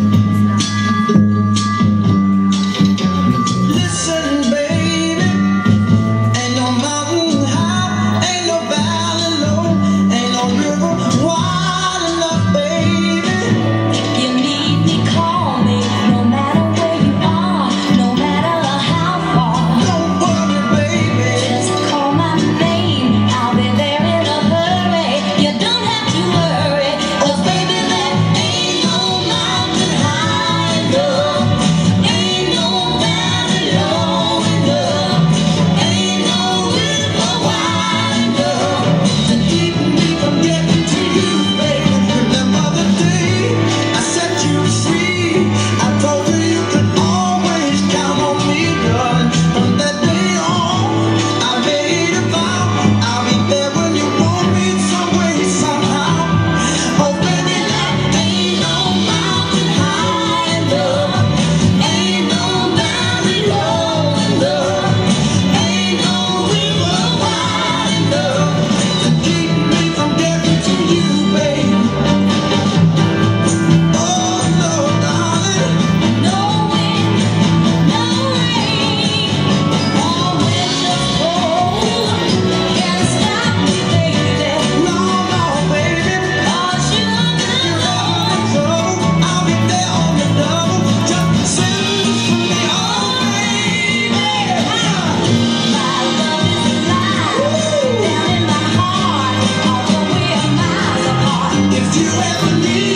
Mm-hmm. never need.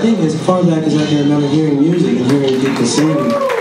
Think as far back as I can remember hearing music and hearing people sing,